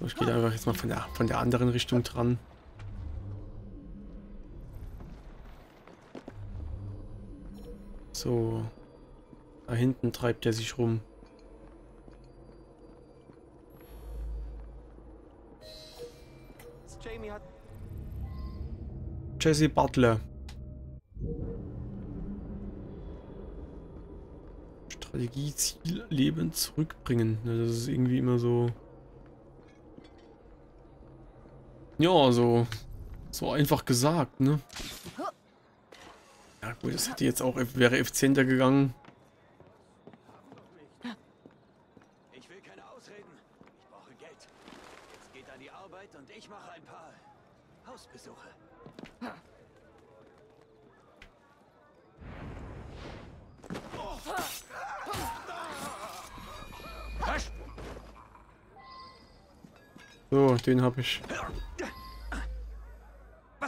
So, ich gehe einfach jetzt mal von der, von der anderen Richtung dran. So. Da hinten treibt er sich rum. Jesse Butler. Strategie, Ziel, Leben zurückbringen. Das ist irgendwie immer so... Ja, so... So einfach gesagt, ne? Ja gut, das hätte jetzt auch, wäre effizienter gegangen. Ich will keine Ausreden. Ich brauche Geld. Es geht an die Arbeit und ich mache ein paar Hausbesuche. So, den hab ich.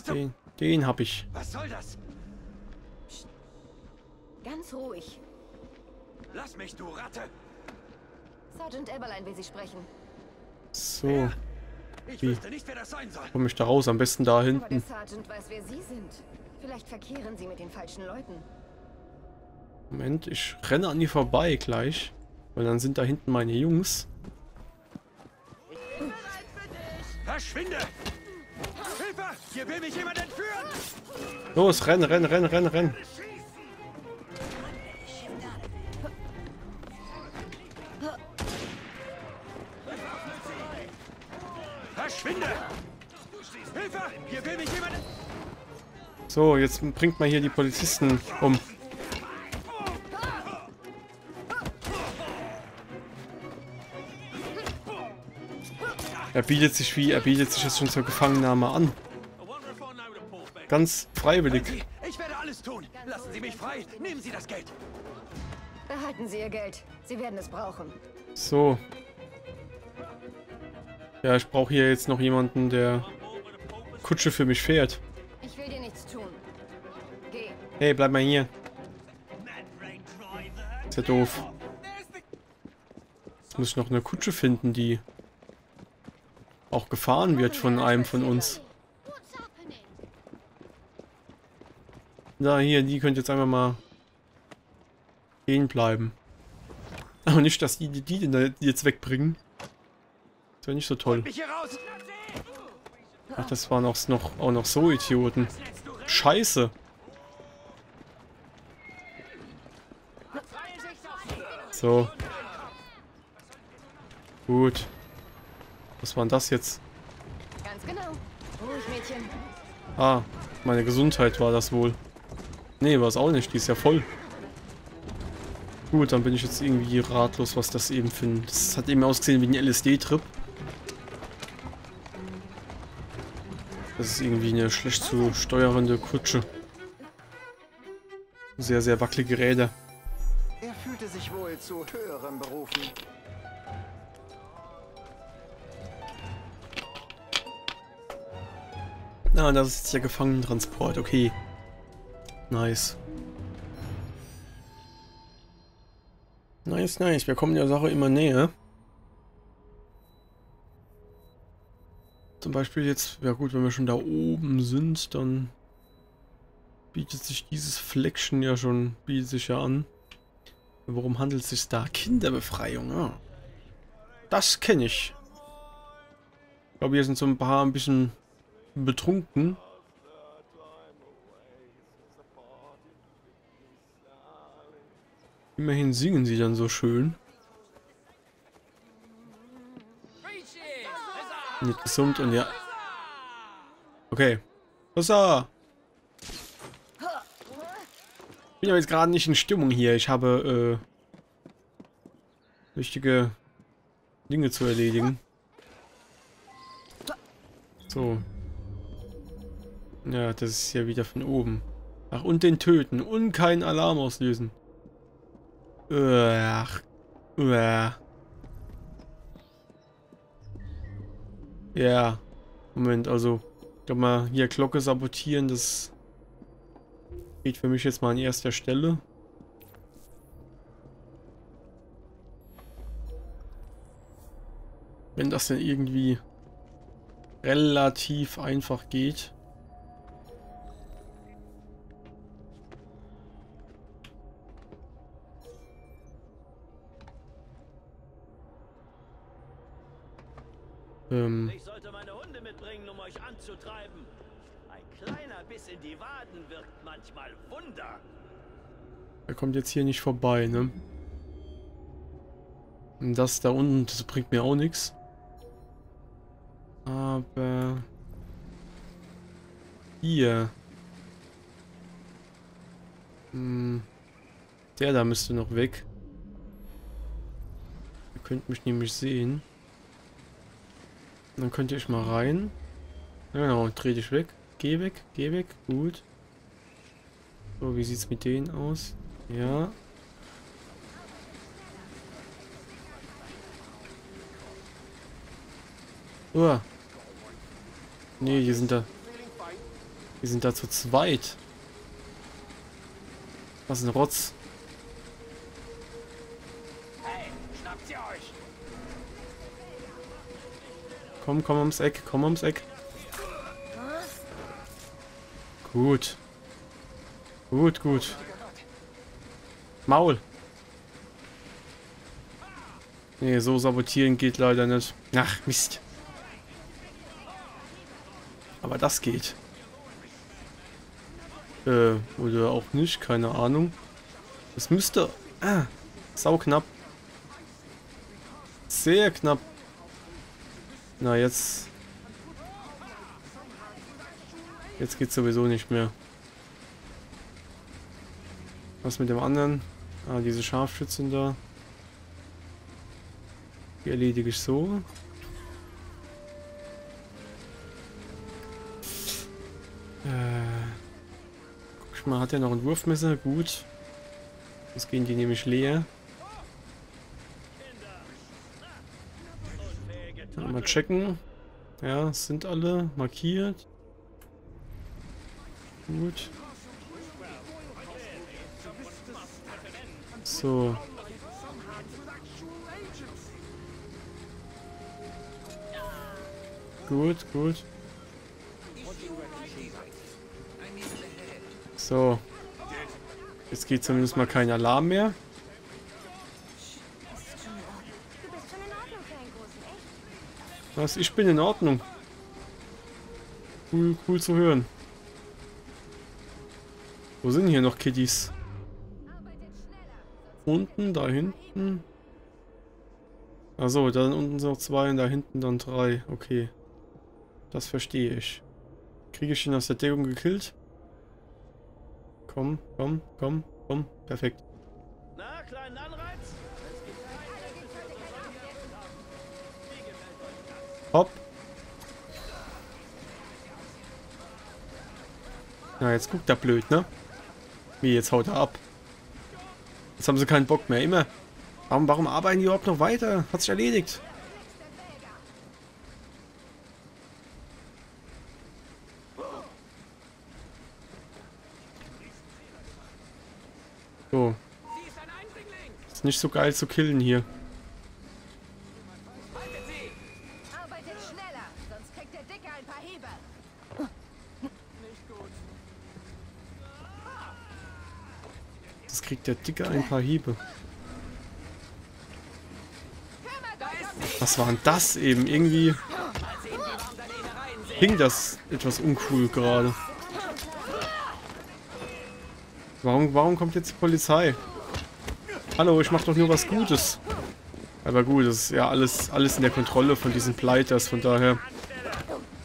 Den, den hab ich. Was soll das? Ganz ruhig. Lass mich, du Ratte! Sergeant Eberlein will Sie sprechen. So, Ich Wie? wüsste nicht, wer das sein soll. komme ich da raus? Am besten da Aber der hinten. Sergeant weiß, wer Sie sind. Vielleicht verkehren Sie mit den falschen Leuten. Moment, ich renne an die vorbei gleich. Weil dann sind da hinten meine Jungs. Verschwinde! Hier will mich jemand entführen! Los, renn, renn, renn, renn, renn. Verschwinde! Hilfe! Hier will mich jemand... So, jetzt bringt mal hier die Polizisten um. Er bietet sich wie, er bietet sich jetzt schon zur Gefangennahme an. Ganz freiwillig. Sie, ich werde alles tun. Lassen Sie mich frei. Nehmen Sie das Geld. Behalten Sie Ihr Geld. Sie werden es brauchen. So. Ja, ich brauche hier jetzt noch jemanden, der Kutsche für mich fährt. Ich will dir nichts tun. Geh. Hey, bleib mal hier. Ist ja doof. Jetzt muss ich noch eine Kutsche finden, die auch gefahren wird von einem von uns. Na, hier, die könnt jetzt einfach mal stehen bleiben. Aber nicht, dass die die, die denn da jetzt wegbringen. Das wäre nicht so toll. Ach, das waren auch noch, auch noch so Idioten. Scheiße. So. Gut. Was war denn das jetzt? Ganz genau. Ah, meine Gesundheit war das wohl. Nee, war es auch nicht. Die ist ja voll. Gut, dann bin ich jetzt irgendwie ratlos, was das eben für ein... Das hat eben ausgesehen wie ein LSD-Trip. Das ist irgendwie eine schlecht zu steuernde Kutsche. Sehr, sehr wackelige Räder. Er fühlte sich wohl zu höheren Berufen. Ah, das ist jetzt der Gefangenentransport. Okay. Nice. Nice, nice. Wir kommen der Sache immer näher. Zum Beispiel jetzt, ja gut, wenn wir schon da oben sind, dann bietet sich dieses Fleckchen ja schon, bietet sich ja an. Worum handelt es sich da? Kinderbefreiung, ja. Das kenne ich. Ich glaube, hier sind so ein paar ein bisschen betrunken. Immerhin singen sie dann so schön. Nicht gesummt und ja. Okay. Ich bin aber jetzt gerade nicht in Stimmung hier. Ich habe äh, wichtige Dinge zu erledigen. So. Ja, das ist ja wieder von oben. Ach, und den töten. Und keinen Alarm auslösen. Uah. Ja. Moment, also. Ich glaube mal, hier Glocke sabotieren, das steht für mich jetzt mal an erster Stelle. Wenn das denn irgendwie relativ einfach geht. Ähm, Ich sollte meine Hunde mitbringen, um euch anzutreiben. Ein kleiner Biss in die Waden wirkt manchmal Wunder. er kommt jetzt hier nicht vorbei, ne? Und das da unten, das bringt mir auch nichts. Aber... Hier. Hm, der da müsste noch weg. Ihr könnt mich nämlich sehen. Dann könnt ihr euch mal rein. Genau, dreh dich weg. Geh weg, geh weg. Gut. So, wie sieht's mit denen aus? Ja. Uah. Nee, die sind da. Die sind da zu zweit. Was ein Rotz? Komm, komm ums Eck, komm ums Eck. Gut. Gut, gut. Maul. Nee, so sabotieren geht leider nicht. Ach, Mist. Aber das geht. Äh, oder auch nicht, keine Ahnung. Es müsste... Ah, sau knapp. Sehr knapp. Na, jetzt... Jetzt geht's sowieso nicht mehr. Was mit dem anderen? Ah, diese Scharfschützen da. Die erledige ich so. Äh, guck ich mal, hat er noch ein Wurfmesser? Gut. Jetzt gehen die nämlich leer. Dann mal checken. Ja, sind alle markiert. Gut. So. Gut, gut. So. Jetzt geht zumindest mal kein Alarm mehr. Du bist schon in Ordnung für einen großen, echt? Was? Ich bin in Ordnung. Cool, cool zu hören. Wo sind hier noch Kiddies? Unten, da hinten. Achso, da unten sind noch zwei und da hinten dann drei. Okay. Das verstehe ich. Kriege ich ihn aus der Deckung gekillt? Komm, komm, komm, komm. Perfekt. Na, kleinen? Hopp. Na, jetzt guckt er blöd, ne? Wie, jetzt haut er ab. Jetzt haben sie keinen Bock mehr. Immer. Warum, warum arbeiten die überhaupt noch weiter? Hat sich erledigt. So. Ist nicht so geil zu killen hier. Haltet sie! arbeitet schneller, sonst kriegt der Dicke ein paar Hiebe. Nicht gut. Das kriegt der Dicke ein paar Hiebe. Was war denn das eben? Irgendwie hing das etwas uncool gerade. Warum, warum kommt jetzt die Polizei? Hallo, ich mach doch nur was Gutes. Aber gut, das ist ja alles, alles in der Kontrolle von diesen Pleiters, von daher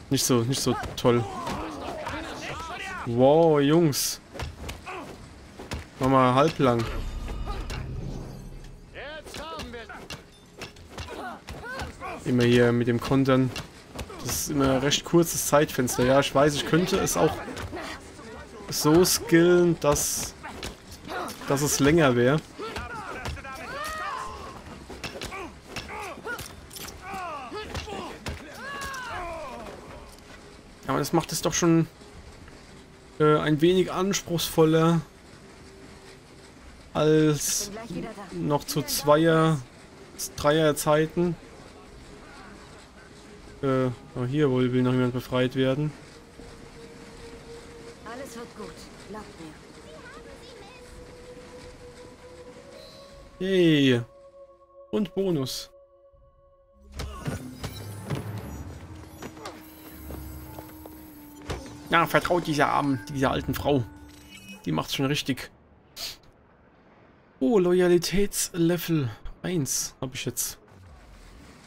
nicht so, nicht so toll. Wow, Jungs. Mach mal halblang. Immer hier mit dem Kontern. Das ist immer ein recht kurzes Zeitfenster. Ja, ich weiß, ich könnte es auch so skillen, dass, dass es länger wäre. Aber das macht es doch schon äh, ein wenig anspruchsvoller als noch zu Zweier, Dreier Zeiten. Äh, oh, hier wohl will noch jemand befreit werden. Alles wird gut. Glaubt mir. Yay. Und Bonus. Ja, vertraut dieser armen, dieser alten Frau. Die macht's schon richtig. Oh, Loyalitätslevel 1 habe ich jetzt.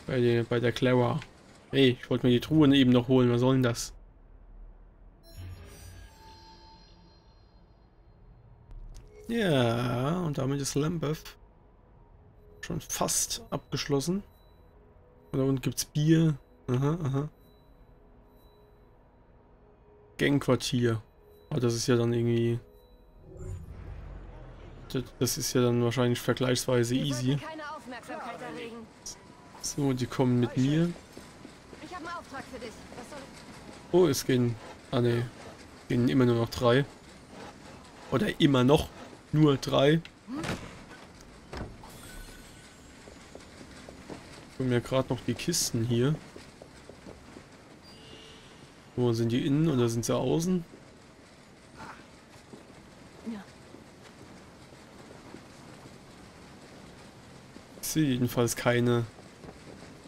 Bei der, bei der Clara. Hey, ich wollte mir die Truhen eben noch holen. Was soll denn das? Ja, und damit ist Lambeth schon fast abgeschlossen. Und da unten gibt's Bier. Aha, aha. Gangquartier. Aber das ist ja dann irgendwie... Das- ist ja dann wahrscheinlich vergleichsweise easy. So, die kommen mit mir. Oh, es gehen... Ah ne, gehen immer nur noch drei. Oder immer noch nur drei. Kommen ja gerade noch die Kisten hier. Wo sind die innen oder sind sie außen? Sehe jedenfalls keine.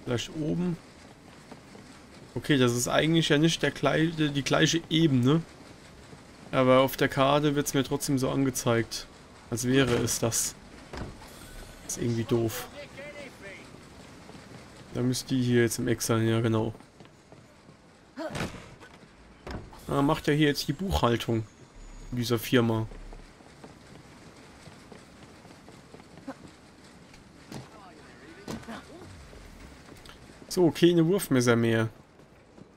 Vielleicht oben. Okay, das ist eigentlich ja nicht der gleiche, die gleiche Ebene. Aber auf der Karte wird es mir trotzdem so angezeigt. Als wäre es das. ist irgendwie doof. Da müsste die hier jetzt im Eck sein, ja genau. Ah, macht ja hier jetzt die Buchhaltung dieser Firma. So, keine Wurfmesser mehr.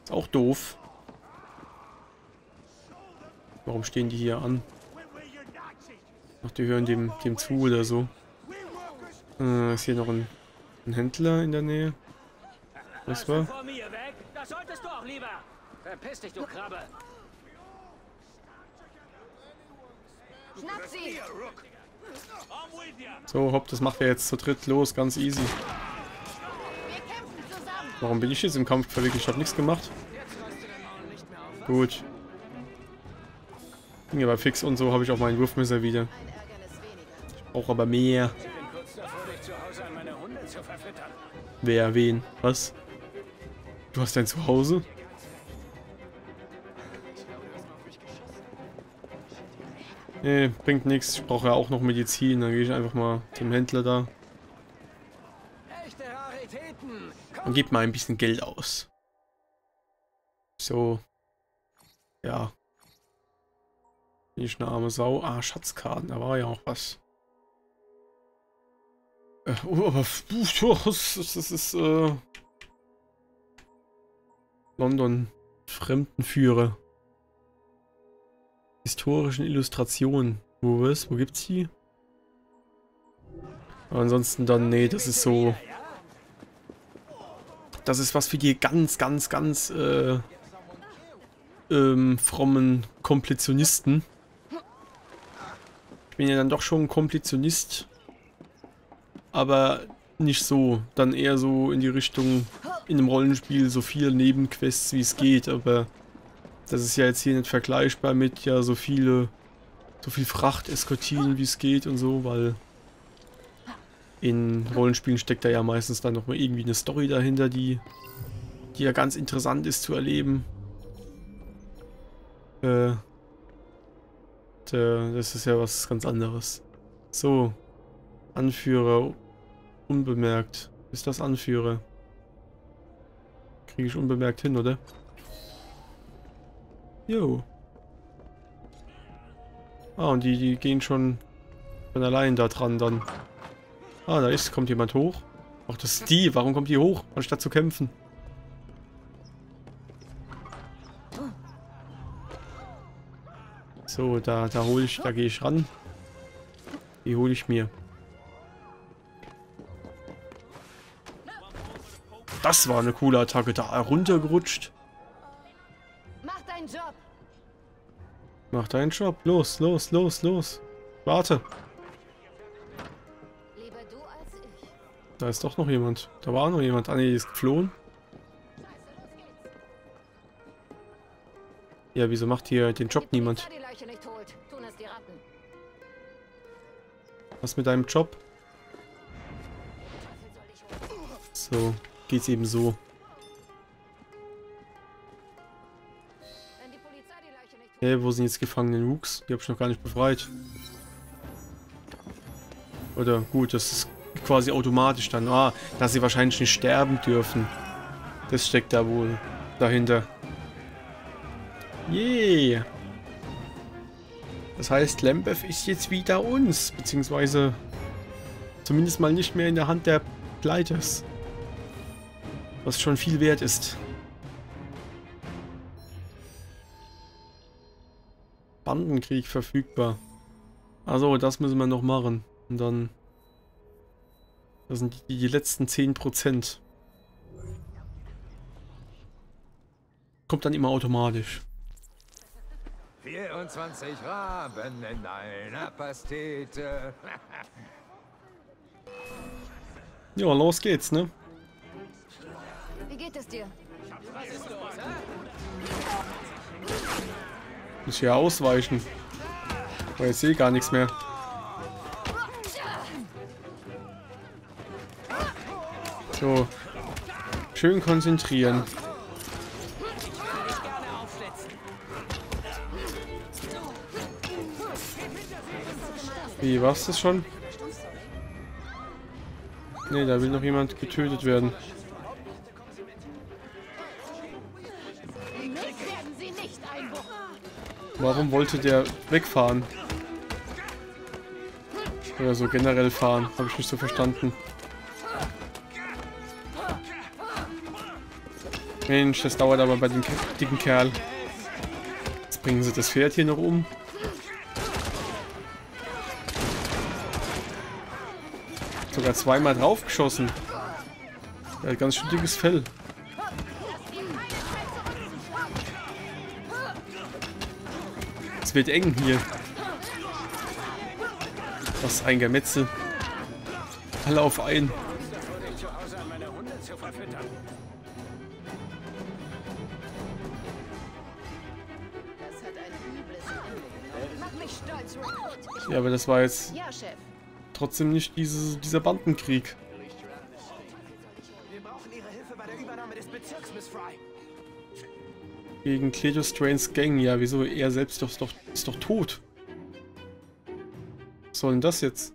Ist auch doof. Warum stehen die hier an? Ach, die hören dem, dem zu oder so. Äh, ist hier noch ein, ein Händler in der Nähe? Was war? Vor mir weg. Das solltest du auch lieber. Verpiss dich, du Krabbe. Schnapp sie! So, hopp, das macht er jetzt zu dritt los, ganz easy. Warum bin ich jetzt im Kampf verwickelt? Ich habe nichts gemacht. Gut. Ging aber fix und so habe ich auch mein Wurfmesser wieder. Weniger. Brauche aber mehr. Ich. Wer, wen? Was? Du hast dein Zuhause? Nee, bringt nichts. Ich brauche ja auch noch Medizin. Dann gehe ich einfach mal zum Händler da. Und gebe mal ein bisschen Geld aus. So. Ja. Bin ich eine arme Sau. Ah, Schatzkarten. Da war ja auch was. Äh, oh, das, das das ist äh, London Fremdenführer. Historischen Illustrationen. Wo was? Wo gibt's die? Aber ansonsten dann, nee, das ist so. Das ist was für die ganz, ganz, ganz äh, ähm, frommen Kompletionisten. Ich bin ja dann doch schon ein Kompletionist. Aber nicht so. Dann eher so in die Richtung in einem Rollenspiel so viel Nebenquests wie es geht. Aber das ist ja jetzt hier nicht vergleichbar mit ja so viele, so viel Fracht eskortieren wie es geht und so, weil in Rollenspielen steckt da ja meistens dann nochmal irgendwie eine Story dahinter, die, die ja ganz interessant ist zu erleben. Äh, da- das ist ja was ganz anderes. So, Anführer, unbemerkt. Ist das Anführer? Kriege ich unbemerkt hin, oder? Jo. Ah, und die, die gehen schon von allein da dran dann. Ah, da ist, kommt jemand hoch. Ach, das ist die. Warum kommt die hoch, anstatt zu kämpfen? So, da, da hole ich, da gehe ich ran. Die hole ich mir. Das war eine coole Attacke. Da runtergerutscht. Mach deinen Job! Mach deinen Job. Los, los, los, los. Warte. Da ist doch noch jemand. Da war noch jemand. Ah ne, die ist geflohen. Ja, wieso macht hier den Job niemand? Was mit deinem Job? So, geht's eben so. Hey, wo sind jetzt Gefangenen Wuchs? Die hab ich noch gar nicht befreit. Oder gut, das ist quasi automatisch dann. Ah, dass sie wahrscheinlich nicht sterben dürfen. Das steckt da wohl dahinter. Yeah. Das heißt, Lambeth ist jetzt wieder uns. Beziehungsweise zumindest mal nicht mehr in der Hand der Gleiters. Was schon viel wert ist. Bandenkrieg verfügbar. Also, das müssen wir noch machen. Und dann... Das sind die, die letzten 10%. Kommt dann immer automatisch. 24 Raben in einer Pastete. Ja, los geht's, ne? wie geht es dir? Muss ja ausweichen. Weil ich sehe gar nichts mehr. So. Schön konzentrieren. Wie, war's das schon? Ne, da will noch jemand getötet werden. Warum wollte der wegfahren? Oder so generell fahren, habe ich nicht so verstanden. Mensch, das dauert aber bei dem ke- dicken Kerl. Jetzt bringen sie das Pferd hier noch um. Sogar zweimal draufgeschossen. Hat ganz schön dickes Fell. Es wird eng hier. Was ein Gemetzel. Alle auf einen. Ja, aber das war jetzt trotzdem nicht diese, dieser Bandenkrieg. Wir brauchen Ihre Hilfe bei der Übernahme des Bezirks, Miss Fry. Gegen Cleto Strains Gang. Ja, wieso? Er selbst ist doch, ist doch tot. Was soll denn das jetzt?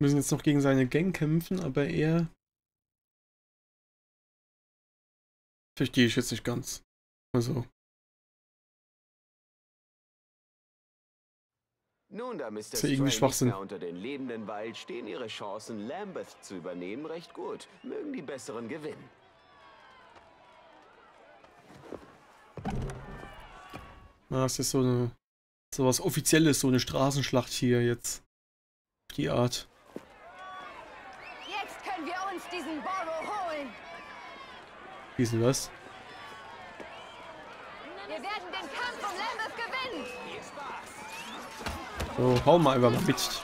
Wir müssen jetzt noch gegen seine Gang kämpfen, aber er... Verstehe ich jetzt nicht ganz. Also, Nun, da Mr. ja irgendwie Schwachsinn. unter den Lebenden weilt, stehen Ihre Chancen, Lambeth zu übernehmen, recht gut. Mögen die Besseren gewinnen. na, es ist so eine... So was Offizielles, so eine Straßenschlacht hier jetzt. Die Art. Jetzt können wir uns diesen Borrow holen. Diesen was? Wir werden den Kampf um Lambeth gewinnen. So, hau mal einfach mal mit.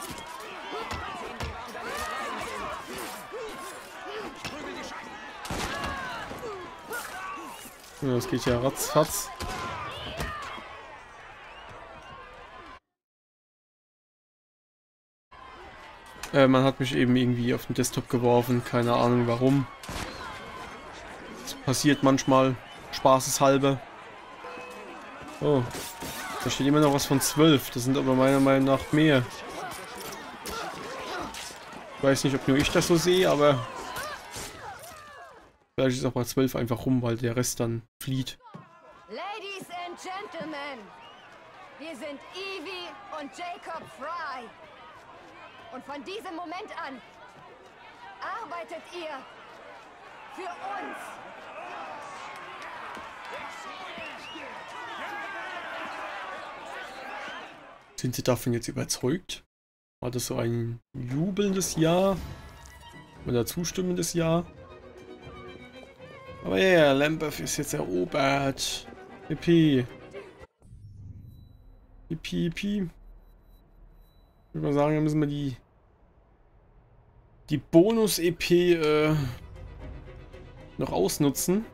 Ja, das geht ja ratzfatz. Äh, man hat mich eben irgendwie auf den Desktop geworfen, keine Ahnung warum. Das passiert manchmal, spaßeshalber. Oh, da steht immer noch was von 12, das sind aber meiner Meinung nach mehr. Ich weiß nicht, ob nur ich das so sehe, aber vielleicht ist auch mal 12 einfach rum, weil der Rest dann flieht. Ladies and Gentlemen, wir sind Evie und Jacob Fry. Und von diesem Moment an arbeitet ihr für uns. Sind Sie davon jetzt überzeugt? War das so ein jubelndes Ja? Oder zustimmendes Ja? Aber ja, yeah, Lambeth ist jetzt erobert. Yippie. Yippie, yippie. Ich würde mal sagen, da müssen wir die die Bonus-EP äh, noch ausnutzen.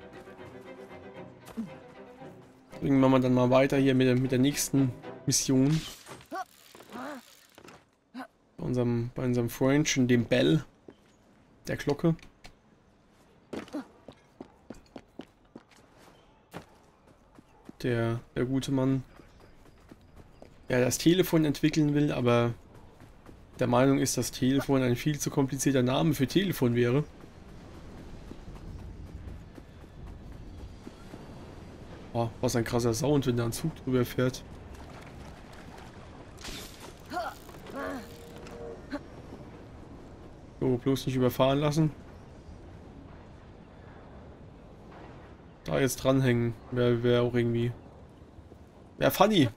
Machen wir dann mal weiter hier mit mit der nächsten Mission. Bei unserem, bei unserem Freundchen, dem Bell. Der Glocke. Der, der gute Mann. Der das Telefon entwickeln will, aber der Meinung ist, dass Telefon ein viel zu komplizierter Name für Telefon wäre. Oh, was ein krasser Sound, wenn da ein Zug drüber fährt. So, bloß nicht überfahren lassen. Da jetzt dranhängen, wäre wär auch irgendwie... Wäre funny.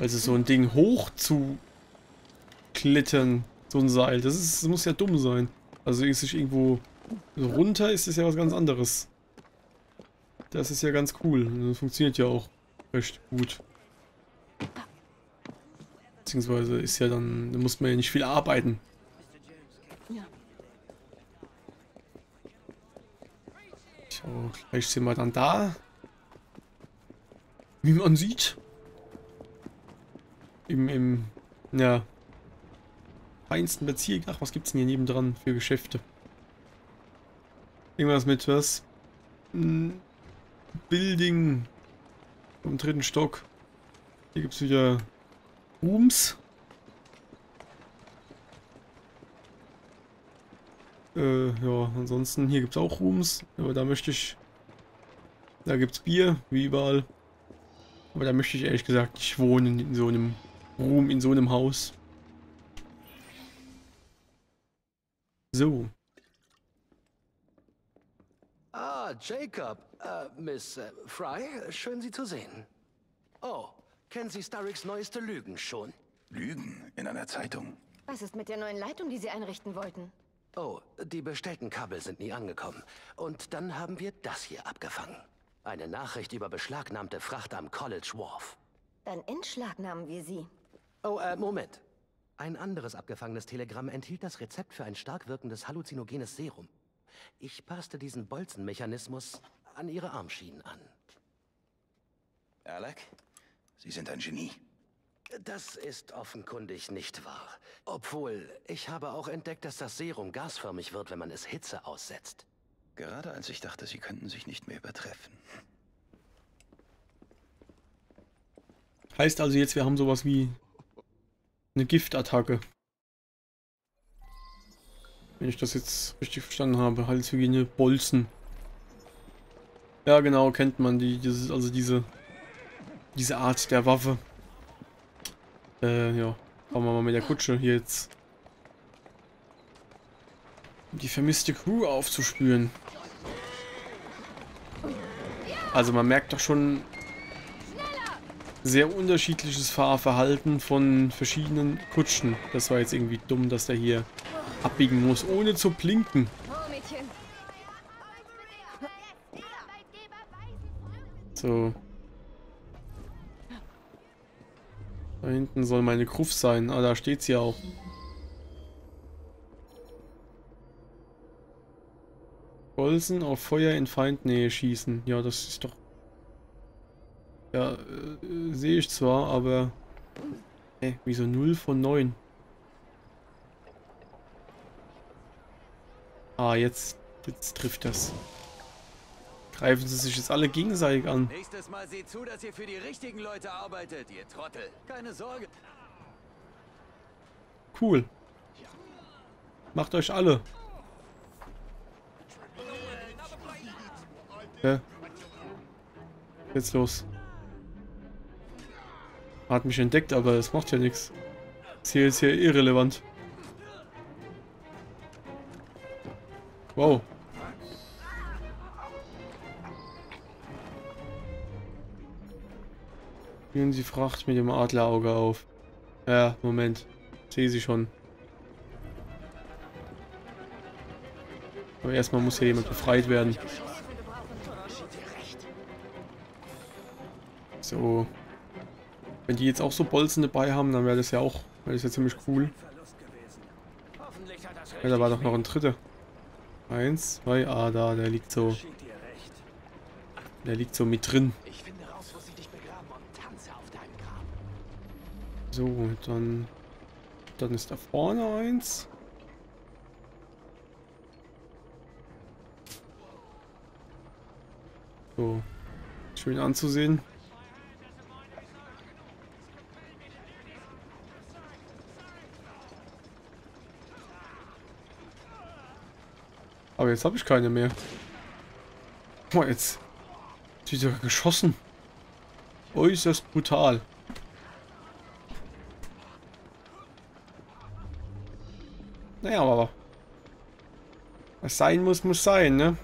Also so ein Ding hoch zu klettern, so ein Seil, das, ist, das muss ja dumm sein. Also ist sich irgendwo runter, ist es ja was ganz anderes. Das ist ja ganz cool. Das funktioniert ja auch recht gut. Beziehungsweise ist ja dann, da muss man ja nicht viel arbeiten. So, gleich sind wir dann da. Wie man sieht. Im, im, ja, feinsten Bezirk. Ach, was gibt's denn hier nebendran für Geschäfte? Irgendwas mit was? Hm, Building im dritten Stock. Hier gibt's wieder Rooms. Äh, ja, ansonsten hier gibt's auch Rooms, aber da möchte ich... Da gibt's Bier, wie überall. Aber da möchte ich ehrlich gesagt nicht wohnen in so einem Ruhm in so einem Haus. So. Ah, Jacob. Äh, Miss äh, Fry, schön Sie zu sehen. Oh, kennen Sie Starricks neueste Lügen schon? Lügen in einer Zeitung. Was ist mit der neuen Leitung, die Sie einrichten wollten? Oh, die bestellten Kabel sind nie angekommen. Und dann haben wir das hier abgefangen. Eine Nachricht über beschlagnahmte Fracht am College Wharf. Dann entschlagnahmen wir Sie. Oh, äh, Moment. Ein anderes abgefangenes Telegramm enthielt das Rezept für ein stark wirkendes halluzinogenes Serum. Ich passte diesen Bolzenmechanismus an ihre Armschienen an. Alec, Sie sind ein Genie. Das ist offenkundig nicht wahr. Obwohl, ich habe auch entdeckt, dass das Serum gasförmig wird, wenn man es Hitze aussetzt. Gerade als ich dachte, Sie könnten sich nicht mehr übertreffen. Heißt also jetzt, wir haben sowas wie eine Giftattacke. Wenn ich das jetzt richtig verstanden habe. Halshygiene, Bolzen. Ja genau, kennt man die, dieses, also diese, diese Art der Waffe. Äh, ja. Fahren wir mal mit der Kutsche hier jetzt. Um die vermisste Crew aufzuspüren. Also man merkt doch schon sehr unterschiedliches Fahrverhalten von verschiedenen Kutschen. Das war jetzt irgendwie dumm, dass der hier abbiegen muss, ohne zu blinken. So. Da hinten soll meine Gruft sein. Ah, da steht sie auch. Bolzen auf Feuer in Feindnähe schießen. Ja, das ist doch... Ja, äh, sehe ich zwar, aber... Hä, wieso 0 von 9? Ah, jetzt, jetzt trifft das. Greifen sie sich jetzt alle gegenseitig an. Nächstes Mal seht zu, dass ihr für die richtigen Leute arbeitet, ihr Trottel. Keine Sorge. Cool. Macht euch alle. Ja. Jetzt los. Hat mich entdeckt, aber es macht ja nichts. Ist hier jetzt hier irrelevant. Wow. Führen Sie Fracht mit dem Adlerauge auf. Ja, Moment. Sehe sie schon. Aber erstmal muss hier jemand befreit werden. So. Wenn die jetzt auch so Bolzen dabei haben, dann wäre das ja auch, wäre das ja ziemlich cool. Ja, da war doch noch ein dritter. Eins, zwei, ah, da, der liegt so. Der liegt so mit drin. Ich finde raus, wo sie dich begraben und tanze auf deinem Grab. So, dann. Dann ist da vorne eins. So. Schön anzusehen. Aber jetzt habe ich keine mehr. Guck mal, jetzt. Die sogar geschossen. Äußerst brutal. Naja, aber was sein muss, muss sein, ne?